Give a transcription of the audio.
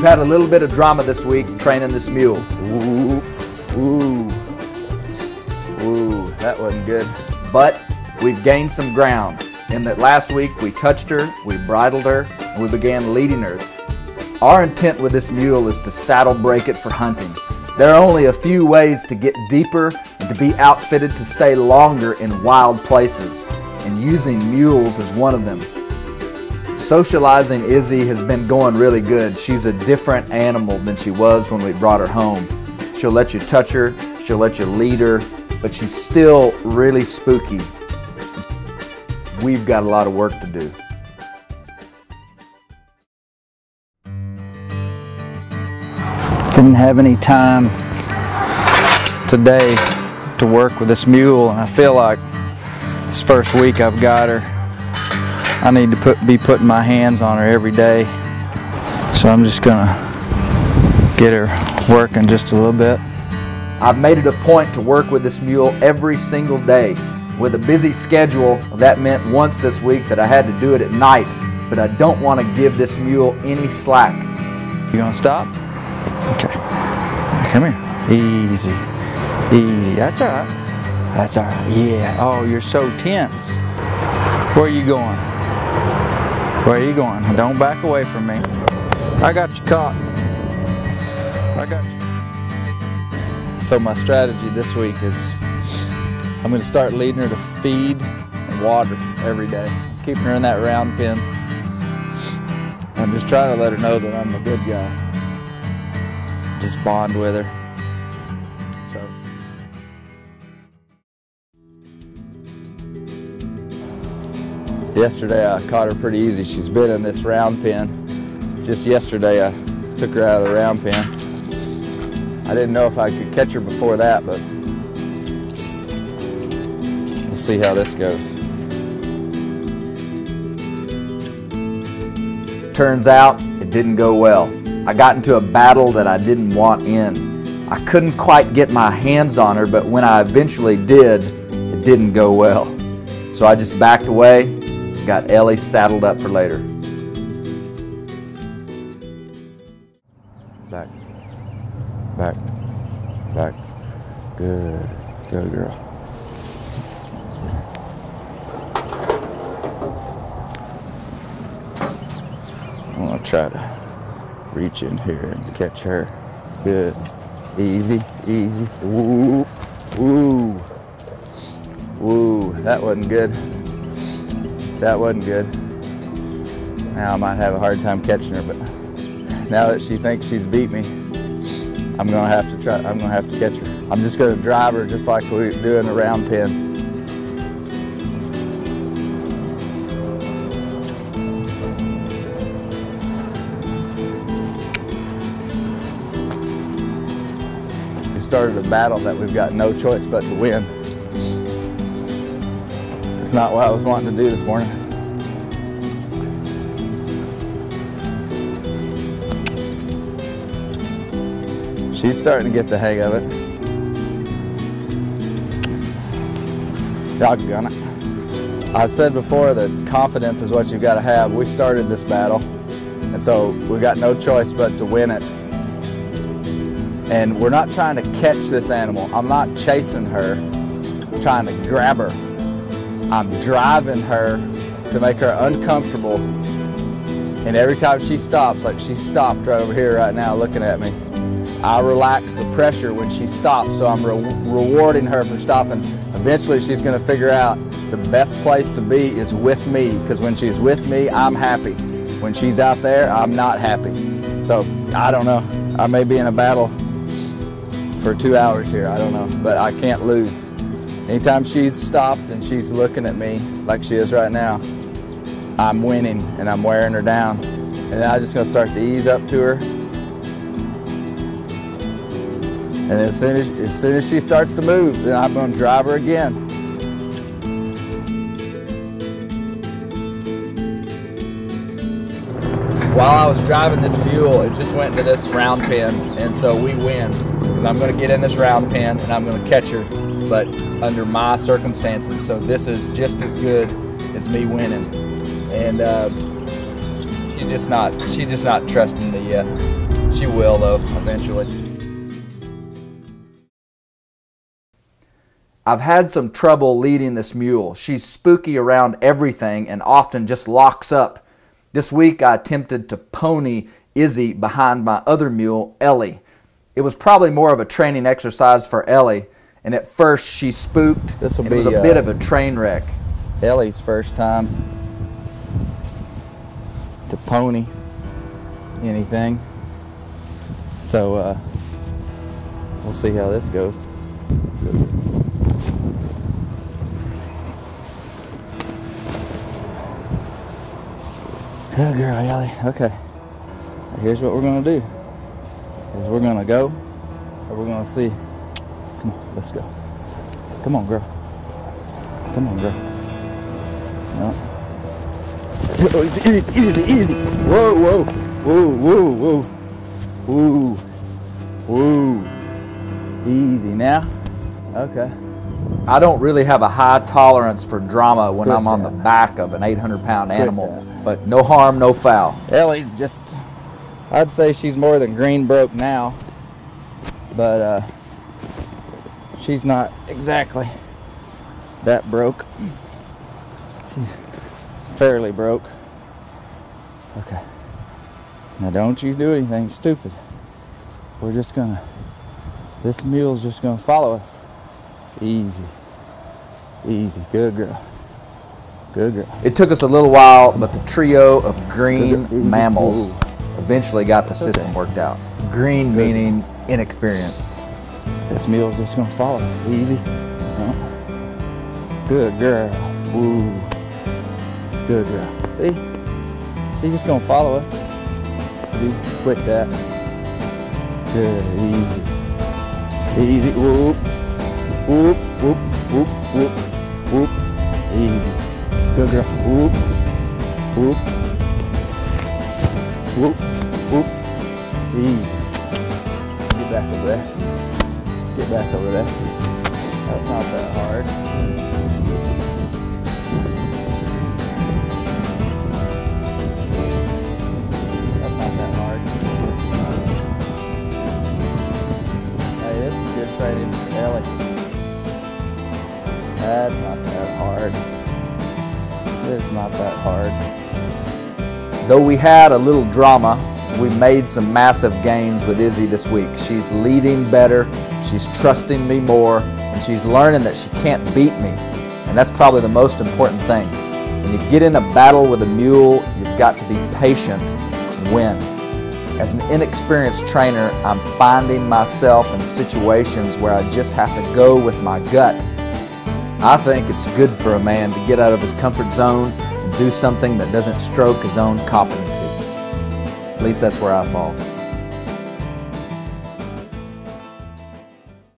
We've had a little bit of drama this week training this mule. Ooh, ooh, ooh, that wasn't good. But we've gained some ground in that last week we touched her, we bridled her, and we began leading her. Our intent with this mule is to saddle break it for hunting. There are only a few ways to get deeper and to be outfitted to stay longer in wild places, and using mules is one of them. Socializing Izzy has been going really good. She's a different animal than she was when we brought her home. She'll let you touch her, she'll let you lead her, but she's still really spooky. We've got a lot of work to do. Didn't have any time today to work with this mule and I feel like this first week I've got her I need to put be putting my hands on her every day so I'm just gonna get her working just a little bit I've made it a point to work with this mule every single day with a busy schedule that meant once this week that I had to do it at night but I don't want to give this mule any slack you gonna stop Okay. Come here. Easy. Easy. That's all right. That's all right. Yeah. Oh, you're so tense. Where are you going? Where are you going? Don't back away from me. I got you caught. I got you. So my strategy this week is I'm going to start leading her to feed and water every day. Keeping her in that round pen. I'm just trying to let her know that I'm a good guy just bond with her. So. Yesterday I caught her pretty easy. She's been in this round pen. Just yesterday I took her out of the round pen. I didn't know if I could catch her before that, but we'll see how this goes. Turns out it didn't go well. I got into a battle that I didn't want in. I couldn't quite get my hands on her, but when I eventually did, it didn't go well. So I just backed away, got Ellie saddled up for later. Back, back, back. Good, good girl. I'm gonna try to reach in here and catch her. Good. Easy, easy. Woo, woo, woo. That wasn't good. That wasn't good. Now I might have a hard time catching her, but now that she thinks she's beat me, I'm gonna have to try, I'm gonna have to catch her. I'm just gonna drive her just like we do in a round pen. started a battle that we've got no choice but to win. It's not what I was wanting to do this morning. She's starting to get the hang of it. Doggone it. I've said before that confidence is what you've got to have. We started this battle, and so we've got no choice but to win it. And we're not trying to catch this animal. I'm not chasing her, I'm trying to grab her. I'm driving her to make her uncomfortable. And every time she stops, like she stopped right over here right now looking at me, I relax the pressure when she stops, so I'm re rewarding her for stopping. Eventually she's gonna figure out the best place to be is with me, because when she's with me, I'm happy. When she's out there, I'm not happy. So, I don't know. I may be in a battle for two hours here. I don't know, but I can't lose. Anytime she's stopped and she's looking at me like she is right now, I'm winning and I'm wearing her down. And I'm just gonna start to ease up to her. And as soon as, as soon as she starts to move, then I'm gonna drive her again. While I was driving this mule, it just went into this round pen, and so we win because I'm to get in this round pen and I'm to catch her, but under my circumstances. So this is just as good as me winning, and uh, she's just not she's just not trusting me yet. She will though, eventually. I've had some trouble leading this mule. She's spooky around everything and often just locks up. This week I attempted to pony Izzy behind my other mule, Ellie. It was probably more of a training exercise for Ellie, and at first she spooked. This will be it was a uh, bit of a train wreck. Ellie's first time to pony anything. So uh, we'll see how this goes. Good girl, Ellie. Okay. Here's what we're gonna do. Is we're gonna go, and we're gonna see. Come on, let's go. Come on, girl. Come on, girl. No. easy, easy, easy. Whoa, whoa, whoa, whoa, whoa, whoa, whoa. Easy now. Okay. I don't really have a high tolerance for drama when Good I'm on the back of an 800 pound animal, but no harm, no foul. Ellie's just, I'd say she's more than green broke now, but uh, she's not exactly that broke. She's fairly broke. Okay. Now don't you do anything stupid. We're just gonna, this mule's just gonna follow us. Easy. Easy. Good girl. Good girl. It took us a little while, but the trio of green mammals eventually got the system okay. worked out. Green Good. meaning inexperienced. This mule's just gonna follow us. Easy. Good girl. Woo. Good girl. See? She's just gonna follow us. See? Quit that. Good. Easy. Easy. Whoop. Whoop. Whoop. Whoop. Whoop. Whoop. Easy. Good girl. Whoop. Whoop. Whoop. Whoop. Easy. Get back over there. Back over there. That's not that hard. That's not that hard. Hey, this is good training Ellie. That's not that hard. It's not that hard. Though we had a little drama, we made some massive gains with Izzy this week. She's leading better, she's trusting me more, and she's learning that she can't beat me. And that's probably the most important thing. When you get in a battle with a mule, you've got to be patient and win. As an inexperienced trainer, I'm finding myself in situations where I just have to go with my gut. I think it's good for a man to get out of his comfort zone and do something that doesn't stroke his own competency. At least that's where I fall.